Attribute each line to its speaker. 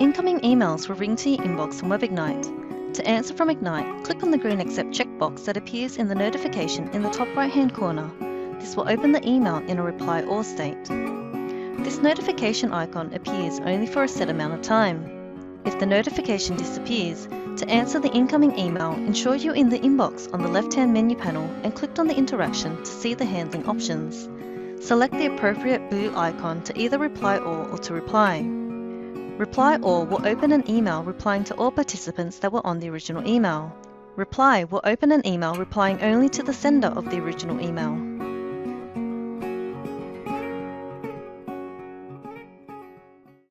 Speaker 1: Incoming emails will ring to your inbox from WebIgnite. To answer from Ignite, click on the green Accept checkbox that appears in the notification in the top right hand corner. This will open the email in a reply all state. This notification icon appears only for a set amount of time. If the notification disappears, to answer the incoming email, ensure you're in the inbox on the left hand menu panel and clicked on the interaction to see the handling options. Select the appropriate blue icon to either reply all or to reply. Reply All will open an email replying to all participants that were on the original email. Reply will open an email replying only to the sender of the original email.